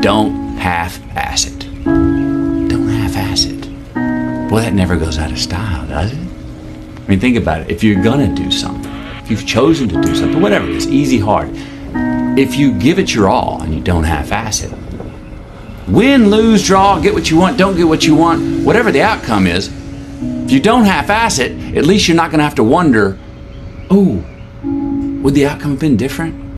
don't half ass it. Don't half ass it. Well, that never goes out of style, does it? I mean, think about it. If you're gonna do something, if you've chosen to do something, whatever it is, easy, hard, if you give it your all and you don't half ass it, win, lose, draw, get what you want, don't get what you want, whatever the outcome is, if you don't half ass it, at least you're not gonna have to wonder, oh, would the outcome have been different?